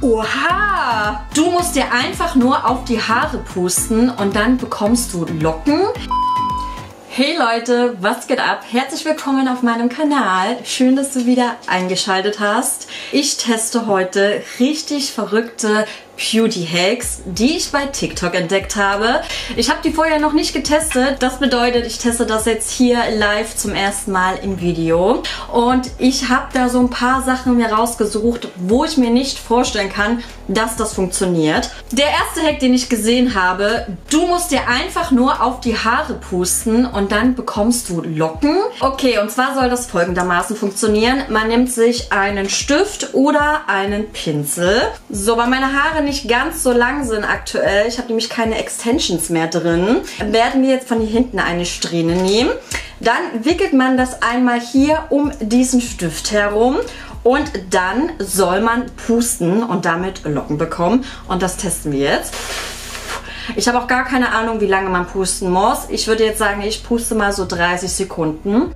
Oha! Du musst dir einfach nur auf die Haare pusten und dann bekommst du Locken. Hey Leute, was geht ab? Herzlich willkommen auf meinem Kanal. Schön, dass du wieder eingeschaltet hast. Ich teste heute richtig verrückte Beauty Hacks, die ich bei TikTok entdeckt habe. Ich habe die vorher noch nicht getestet. Das bedeutet, ich teste das jetzt hier live zum ersten Mal im Video. Und ich habe da so ein paar Sachen mir rausgesucht, wo ich mir nicht vorstellen kann, dass das funktioniert. Der erste Hack, den ich gesehen habe, du musst dir einfach nur auf die Haare pusten und dann bekommst du Locken. Okay, und zwar soll das folgendermaßen funktionieren. Man nimmt sich einen Stift oder einen Pinsel. So, weil meine Haare nicht ganz so lang sind aktuell, ich habe nämlich keine Extensions mehr drin, werden wir jetzt von hier hinten eine Strähne nehmen. Dann wickelt man das einmal hier um diesen Stift herum und dann soll man pusten und damit Locken bekommen. Und das testen wir jetzt. Ich habe auch gar keine Ahnung, wie lange man pusten muss. Ich würde jetzt sagen, ich puste mal so 30 Sekunden.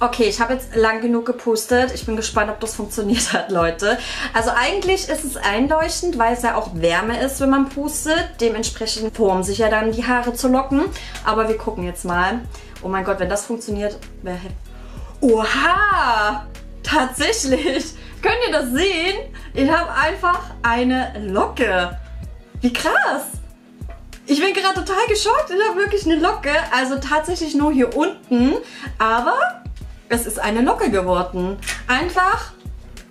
Okay, ich habe jetzt lang genug gepustet. Ich bin gespannt, ob das funktioniert hat, Leute. Also eigentlich ist es einleuchtend, weil es ja auch Wärme ist, wenn man pustet. Dementsprechend formen sich ja dann die Haare zu locken. Aber wir gucken jetzt mal. Oh mein Gott, wenn das funktioniert. Oha! Tatsächlich! Könnt ihr das sehen? Ich habe einfach eine Locke. Wie krass! Ich bin gerade total geschockt. Ich habe wirklich eine Locke. Also tatsächlich nur hier unten. Aber es ist eine Locke geworden. Einfach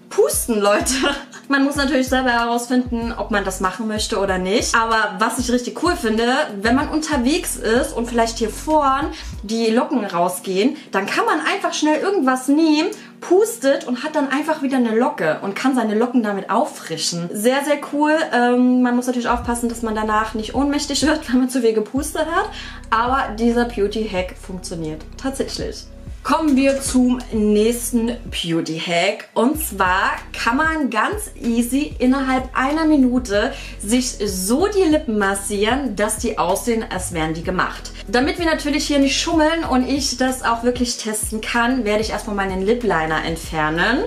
pusten, Leute. Man muss natürlich selber herausfinden, ob man das machen möchte oder nicht. Aber was ich richtig cool finde, wenn man unterwegs ist und vielleicht hier vorn die Locken rausgehen, dann kann man einfach schnell irgendwas nehmen, pustet und hat dann einfach wieder eine Locke und kann seine Locken damit auffrischen. Sehr, sehr cool. Ähm, man muss natürlich aufpassen, dass man danach nicht ohnmächtig wird, wenn man zu viel gepustet hat. Aber dieser Beauty-Hack funktioniert tatsächlich. Kommen wir zum nächsten Beauty Hack. Und zwar kann man ganz easy innerhalb einer Minute sich so die Lippen massieren, dass die aussehen, als wären die gemacht. Damit wir natürlich hier nicht schummeln und ich das auch wirklich testen kann, werde ich erstmal meinen Lip Liner entfernen.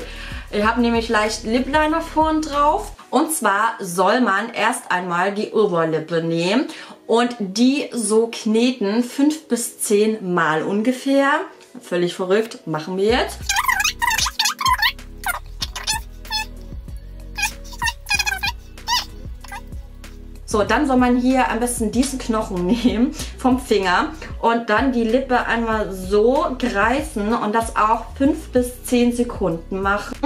Ich habe nämlich leicht Lip Liner vorn drauf. Und zwar soll man erst einmal die Oberlippe nehmen und die so kneten, fünf bis zehn Mal ungefähr. Völlig verrückt. Machen wir jetzt. So, dann soll man hier am besten diesen Knochen nehmen vom Finger und dann die Lippe einmal so greifen und das auch 5 bis 10 Sekunden machen.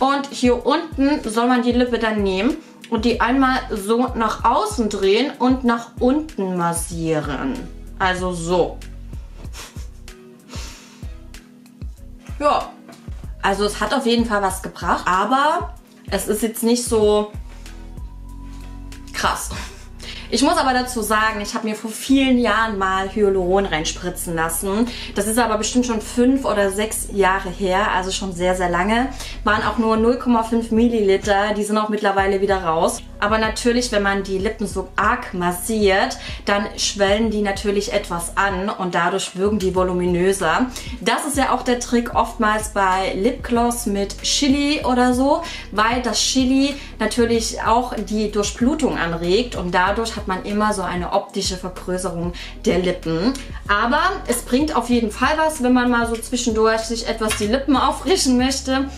Und hier unten soll man die Lippe dann nehmen und die einmal so nach außen drehen und nach unten massieren. Also so. Ja, also es hat auf jeden Fall was gebracht, aber es ist jetzt nicht so krass. Ich muss aber dazu sagen, ich habe mir vor vielen Jahren mal Hyaluron reinspritzen lassen. Das ist aber bestimmt schon fünf oder sechs Jahre her, also schon sehr, sehr lange. Waren auch nur 0,5 Milliliter, die sind auch mittlerweile wieder raus. Aber natürlich, wenn man die Lippen so arg massiert, dann schwellen die natürlich etwas an und dadurch wirken die voluminöser. Das ist ja auch der Trick oftmals bei Lipgloss mit Chili oder so, weil das Chili natürlich auch die Durchblutung anregt und dadurch hat man immer so eine optische Vergrößerung der Lippen. Aber es bringt auf jeden Fall was, wenn man mal so zwischendurch sich etwas die Lippen auffrischen möchte.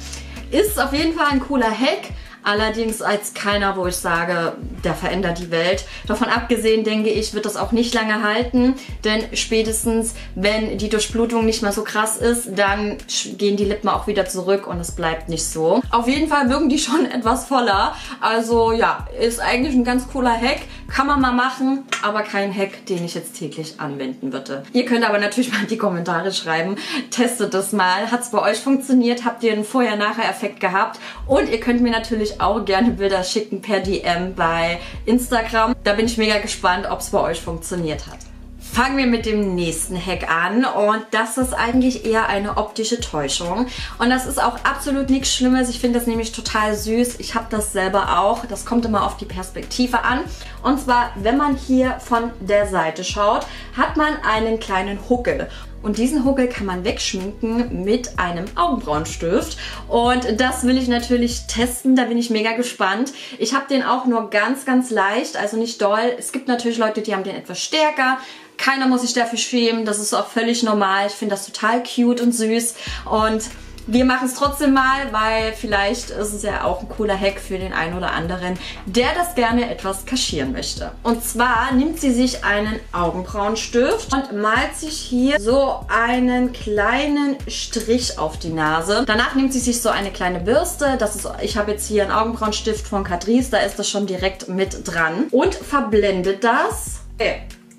Ist auf jeden Fall ein cooler Hack. Allerdings als keiner, wo ich sage, der verändert die Welt. Davon abgesehen, denke ich, wird das auch nicht lange halten, denn spätestens, wenn die Durchblutung nicht mehr so krass ist, dann gehen die Lippen auch wieder zurück und es bleibt nicht so. Auf jeden Fall wirken die schon etwas voller. Also ja, ist eigentlich ein ganz cooler Hack. Kann man mal machen, aber kein Hack, den ich jetzt täglich anwenden würde. Ihr könnt aber natürlich mal in die Kommentare schreiben, testet das mal. Hat es bei euch funktioniert? Habt ihr einen Vorher-Nachher-Effekt gehabt? Und ihr könnt mir natürlich auch gerne Bilder schicken per DM bei Instagram. Da bin ich mega gespannt, ob es bei euch funktioniert hat. Fangen wir mit dem nächsten Hack an und das ist eigentlich eher eine optische Täuschung und das ist auch absolut nichts Schlimmes. Ich finde das nämlich total süß. Ich habe das selber auch. Das kommt immer auf die Perspektive an und zwar, wenn man hier von der Seite schaut, hat man einen kleinen Huckel. Und diesen Huckel kann man wegschminken mit einem Augenbrauenstift. Und das will ich natürlich testen. Da bin ich mega gespannt. Ich habe den auch nur ganz, ganz leicht, also nicht doll. Es gibt natürlich Leute, die haben den etwas stärker. Keiner muss sich dafür schämen. Das ist auch völlig normal. Ich finde das total cute und süß. Und wir machen es trotzdem mal, weil vielleicht ist es ja auch ein cooler Hack für den einen oder anderen, der das gerne etwas kaschieren möchte. Und zwar nimmt sie sich einen Augenbrauenstift und malt sich hier so einen kleinen Strich auf die Nase. Danach nimmt sie sich so eine kleine Bürste. Das ist, ich habe jetzt hier einen Augenbrauenstift von Catrice, da ist das schon direkt mit dran. Und verblendet das.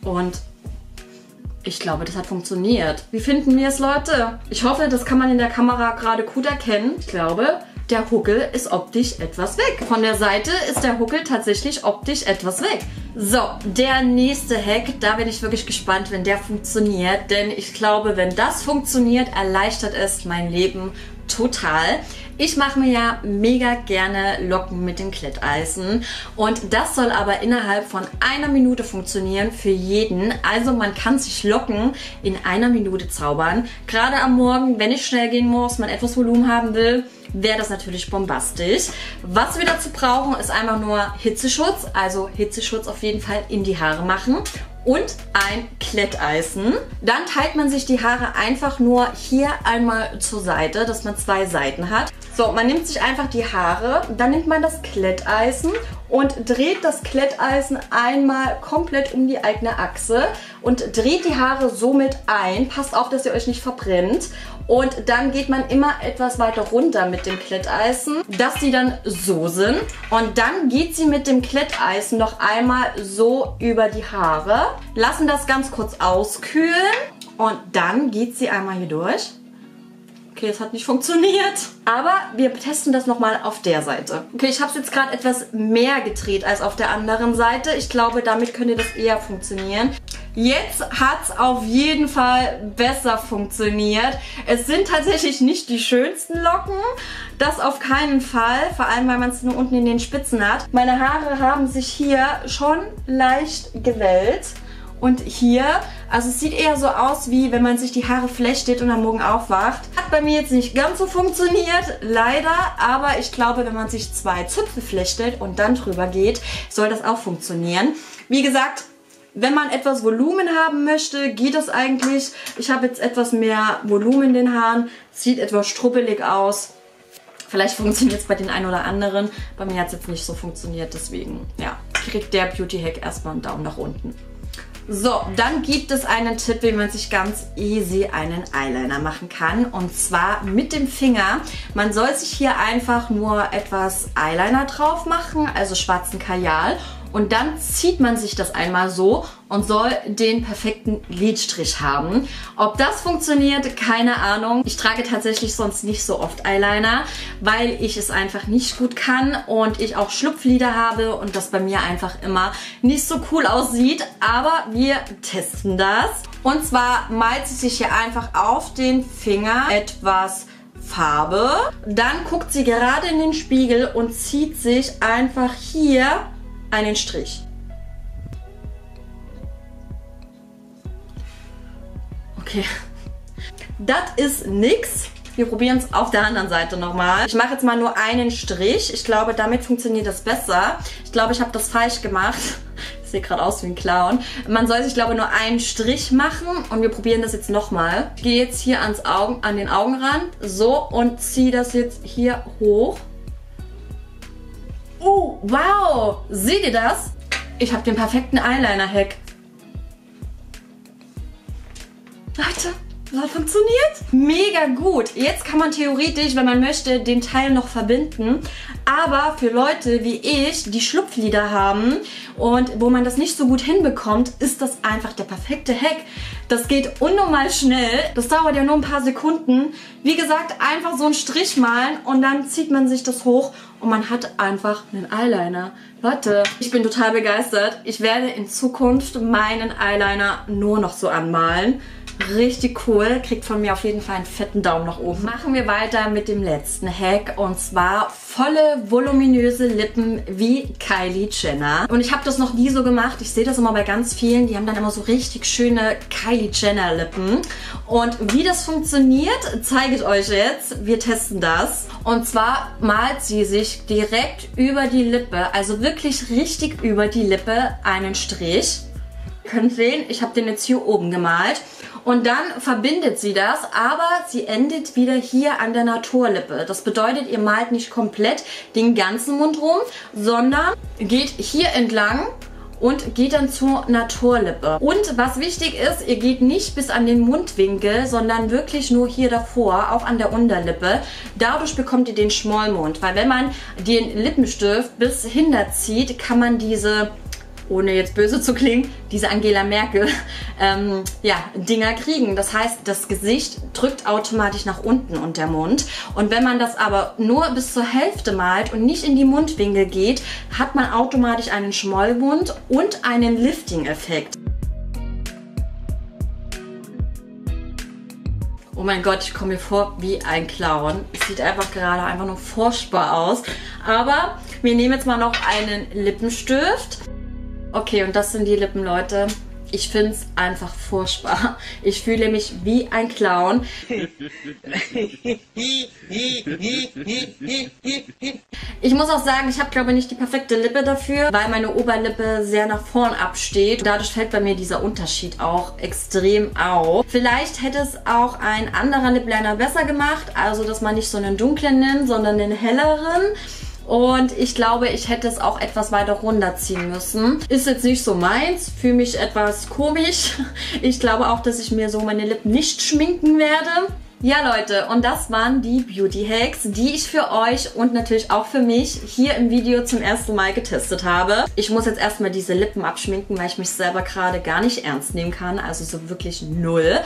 Und ich glaube, das hat funktioniert. Wie finden wir es, Leute? Ich hoffe, das kann man in der Kamera gerade gut erkennen. Ich glaube, der Huckel ist optisch etwas weg. Von der Seite ist der Huckel tatsächlich optisch etwas weg. So, der nächste Hack, da bin ich wirklich gespannt, wenn der funktioniert. Denn ich glaube, wenn das funktioniert, erleichtert es mein Leben total. Ich mache mir ja mega gerne Locken mit dem Kletteisen und das soll aber innerhalb von einer Minute funktionieren für jeden. Also man kann sich Locken in einer Minute zaubern. Gerade am Morgen, wenn ich schnell gehen muss, man etwas Volumen haben will, wäre das natürlich bombastisch. Was wir dazu brauchen, ist einfach nur Hitzeschutz, also Hitzeschutz auf jeden Fall in die Haare machen und ein Kletteisen. Dann teilt man sich die Haare einfach nur hier einmal zur Seite, dass man zwei Seiten hat. So, man nimmt sich einfach die Haare, dann nimmt man das Kletteisen und dreht das Kletteisen einmal komplett um die eigene Achse und dreht die Haare somit ein. Passt auf, dass ihr euch nicht verbrennt. Und dann geht man immer etwas weiter runter mit dem Kletteisen, dass die dann so sind. Und dann geht sie mit dem Kletteisen noch einmal so über die Haare. Lassen das ganz kurz auskühlen. Und dann geht sie einmal hier durch. Okay, es hat nicht funktioniert. Aber wir testen das nochmal auf der Seite. Okay, ich habe es jetzt gerade etwas mehr gedreht als auf der anderen Seite. Ich glaube, damit könnte das eher funktionieren. Jetzt hat es auf jeden Fall besser funktioniert. Es sind tatsächlich nicht die schönsten Locken. Das auf keinen Fall. Vor allem, weil man es nur unten in den Spitzen hat. Meine Haare haben sich hier schon leicht gewellt. Und hier, also es sieht eher so aus, wie wenn man sich die Haare flechtet und am Morgen aufwacht. Hat bei mir jetzt nicht ganz so funktioniert, leider. Aber ich glaube, wenn man sich zwei Zöpfe flechtet und dann drüber geht, soll das auch funktionieren. Wie gesagt, wenn man etwas Volumen haben möchte, geht das eigentlich. Ich habe jetzt etwas mehr Volumen in den Haaren. Sieht etwas struppelig aus. Vielleicht funktioniert es bei den einen oder anderen. Bei mir hat es jetzt nicht so funktioniert, deswegen ja, kriegt der Beauty Hack erstmal einen Daumen nach unten. So, dann gibt es einen Tipp, wie man sich ganz easy einen Eyeliner machen kann. Und zwar mit dem Finger. Man soll sich hier einfach nur etwas Eyeliner drauf machen, also schwarzen Kajal. Und dann zieht man sich das einmal so und soll den perfekten Lidstrich haben. Ob das funktioniert, keine Ahnung. Ich trage tatsächlich sonst nicht so oft Eyeliner, weil ich es einfach nicht gut kann und ich auch Schlupflider habe und das bei mir einfach immer nicht so cool aussieht. Aber wir testen das. Und zwar malt sie sich hier einfach auf den Finger etwas Farbe. Dann guckt sie gerade in den Spiegel und zieht sich einfach hier einen Strich. Okay. Das ist nix. Wir probieren es auf der anderen Seite nochmal. Ich mache jetzt mal nur einen Strich. Ich glaube, damit funktioniert das besser. Ich glaube, ich habe das falsch gemacht. Ich sehe gerade aus wie ein Clown. Man soll sich, glaube ich, nur einen Strich machen und wir probieren das jetzt nochmal. Ich gehe jetzt hier ans Augen, an den Augenrand, so, und ziehe das jetzt hier hoch. Oh, wow! Seht ihr das? Ich habe den perfekten Eyeliner-Hack. Leute, Das hat funktioniert. Mega gut. Jetzt kann man theoretisch, wenn man möchte, den Teil noch verbinden. Aber für Leute wie ich, die Schlupflider haben und wo man das nicht so gut hinbekommt, ist das einfach der perfekte Hack. Das geht unnormal schnell. Das dauert ja nur ein paar Sekunden. Wie gesagt, einfach so einen Strich malen und dann zieht man sich das hoch und man hat einfach einen Eyeliner. Leute, ich bin total begeistert. Ich werde in Zukunft meinen Eyeliner nur noch so anmalen. Richtig cool. Kriegt von mir auf jeden Fall einen fetten Daumen nach oben. Machen wir weiter mit dem letzten Hack. Und zwar volle, voluminöse Lippen wie Kylie Jenner. Und ich habe das noch nie so gemacht. Ich sehe das immer bei ganz vielen. Die haben dann immer so richtig schöne Kylie Jenner Lippen. Und wie das funktioniert, zeige ich euch jetzt. Wir testen das. Und zwar malt sie sich direkt über die Lippe, also wirklich richtig über die Lippe einen Strich. Könnt sehen, ich habe den jetzt hier oben gemalt. Und dann verbindet sie das, aber sie endet wieder hier an der Naturlippe. Das bedeutet, ihr malt nicht komplett den ganzen Mund rum, sondern geht hier entlang und geht dann zur Naturlippe. Und was wichtig ist, ihr geht nicht bis an den Mundwinkel, sondern wirklich nur hier davor, auch an der Unterlippe. Dadurch bekommt ihr den Schmollmund, weil wenn man den Lippenstift bis hinterzieht, kann man diese ohne jetzt böse zu klingen, diese Angela Merkel ähm, ja, Dinger kriegen. Das heißt, das Gesicht drückt automatisch nach unten und der Mund. Und wenn man das aber nur bis zur Hälfte malt und nicht in die Mundwinkel geht, hat man automatisch einen Schmollmund und einen Lifting-Effekt. Oh mein Gott, ich komme mir vor wie ein Clown. Es sieht einfach gerade einfach nur furchtbar aus. Aber wir nehmen jetzt mal noch einen Lippenstift. Okay, und das sind die Lippen, Leute. Ich finde es einfach furchtbar. Ich fühle mich wie ein Clown. Ich muss auch sagen, ich habe glaube ich nicht die perfekte Lippe dafür, weil meine Oberlippe sehr nach vorn absteht. Dadurch fällt bei mir dieser Unterschied auch extrem auf. Vielleicht hätte es auch ein anderer Lip-Liner besser gemacht, also dass man nicht so einen dunklen nimmt, sondern den helleren. Und ich glaube, ich hätte es auch etwas weiter runterziehen müssen. Ist jetzt nicht so meins. Fühle mich etwas komisch. Ich glaube auch, dass ich mir so meine Lippen nicht schminken werde. Ja Leute, und das waren die Beauty Hacks, die ich für euch und natürlich auch für mich hier im Video zum ersten Mal getestet habe. Ich muss jetzt erstmal diese Lippen abschminken, weil ich mich selber gerade gar nicht ernst nehmen kann, also so wirklich null.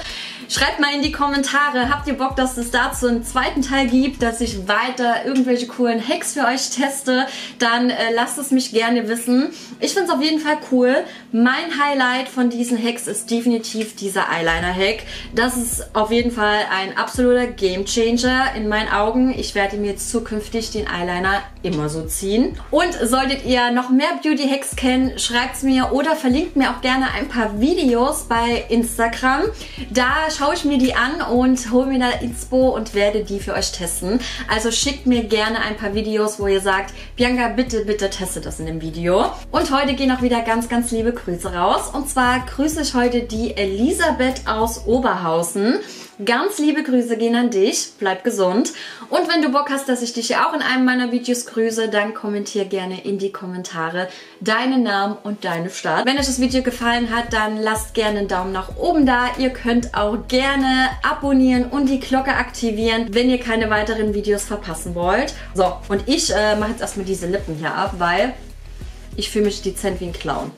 Schreibt mal in die Kommentare, habt ihr Bock, dass es dazu einen zweiten Teil gibt, dass ich weiter irgendwelche coolen Hacks für euch teste, dann äh, lasst es mich gerne wissen. Ich finde es auf jeden Fall cool. Mein Highlight von diesen Hacks ist definitiv dieser Eyeliner-Hack. Das ist auf jeden Fall ein absoluter Gamechanger in meinen Augen. Ich werde mir jetzt zukünftig den Eyeliner immer so ziehen. Und solltet ihr noch mehr Beauty-Hacks kennen, schreibt es mir oder verlinkt mir auch gerne ein paar Videos bei Instagram. Da schaue ich mir die an und hole mir da Inspo und werde die für euch testen. Also schickt mir gerne ein paar Videos, wo ihr sagt, Bianca, bitte, bitte teste das in dem Video. Und heute gehen auch wieder ganz, ganz liebe Grüße raus. Und zwar grüße ich heute die Elisabeth aus Oberhausen. Ganz liebe Grüße gehen an dich, bleib gesund. Und wenn du Bock hast, dass ich dich ja auch in einem meiner Videos grüße, dann kommentier gerne in die Kommentare deinen Namen und deine Stadt. Wenn euch das Video gefallen hat, dann lasst gerne einen Daumen nach oben da. Ihr könnt auch gerne abonnieren und die Glocke aktivieren, wenn ihr keine weiteren Videos verpassen wollt. So, und ich äh, mache jetzt erstmal diese Lippen hier ab, weil ich fühle mich dezent wie ein Clown.